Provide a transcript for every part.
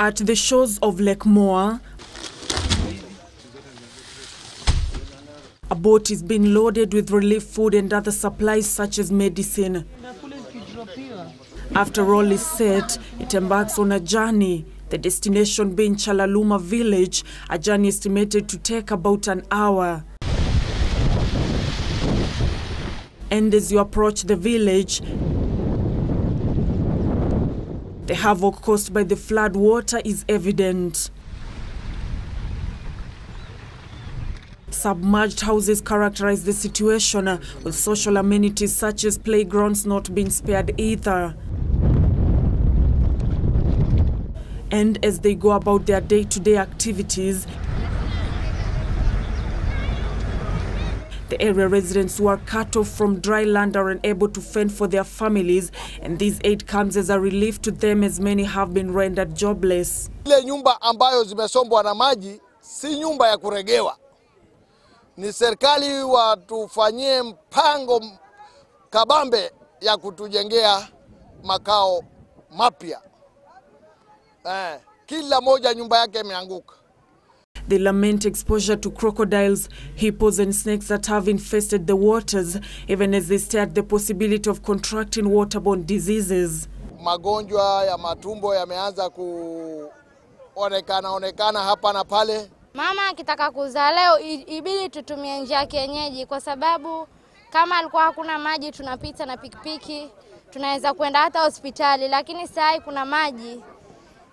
At the shores of Lake Moa, a boat is being loaded with relief food and other supplies such as medicine. After all is set, it embarks on a journey, the destination being Chalaluma village, a journey estimated to take about an hour. And as you approach the village, the havoc caused by the flood water is evident. Submerged houses characterize the situation, with social amenities such as playgrounds not being spared either. And as they go about their day-to-day activities, The area residents who are cut off from dry land are unable to fend for their families, and this aid comes as a relief to them as many have been rendered jobless. Ile nyumba ambayo zimesombwa na maji si nyumba ya kuregewa, ni serikali watufanyie mpango kabambe ya kutujengea makao mapya. Eh, kila moja nyumba yake imeanguka. They lament exposure to crocodiles, hippos, and snakes that have infested the waters, even as they stare at the possibility of contracting waterborne diseases. Magonjwa ya matumbo yameanza kuonekana onekana hapa na pale. Mama akitaka kuzaa leo i- ibidi tutumie njia ya kienyeji, kwa sababu kama alikuwa hakuna maji, tunapita na pikipiki, tunaweza kuenda hata hospitali, lakini saa hii kuna maji.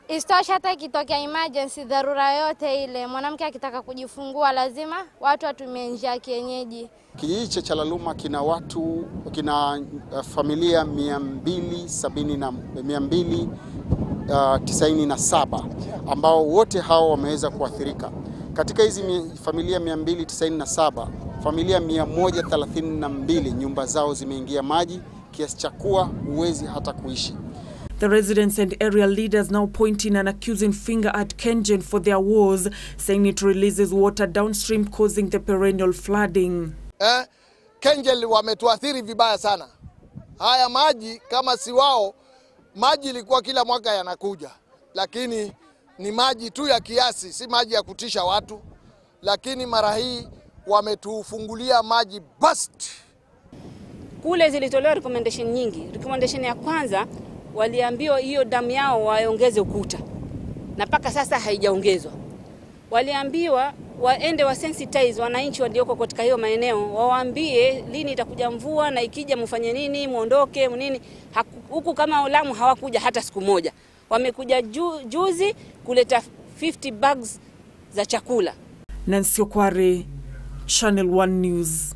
Isitoshe, hata ikitokea emergency, dharura yoyote ile, mwanamke akitaka kujifungua lazima watu watumie njia ya kienyeji. Kijiji cha Chalaluma kina watu kina uh, familia 270 na 297 ambao wote hao wameweza kuathirika. Katika hizi familia 297, familia 132 nyumba zao zimeingia maji kiasi cha kuwa huwezi hata kuishi. The residents and area leaders now pointing an accusing finger at Kengen for their wars saying it releases water downstream, causing the perennial flooding. Eh, Kenjel wametuathiri vibaya sana. Haya maji kama si wao, maji ilikuwa kila mwaka yanakuja, lakini ni maji tu ya kiasi, si maji ya kutisha watu. Lakini mara hii wametufungulia maji bust. Kule zilitolewa recommendation nyingi. Recommendation ya kwanza waliambiwa hiyo damu yao waongeze ukuta, na mpaka sasa haijaongezwa. Waliambiwa waende wa sensitize wananchi walioko katika hiyo maeneo, wawaambie lini itakuja mvua na ikija mfanye nini, muondoke nini. Huku kama Lamu hawakuja hata siku moja, wamekuja ju, juzi kuleta 50 bags za chakula. Nancy Okware, Channel One News.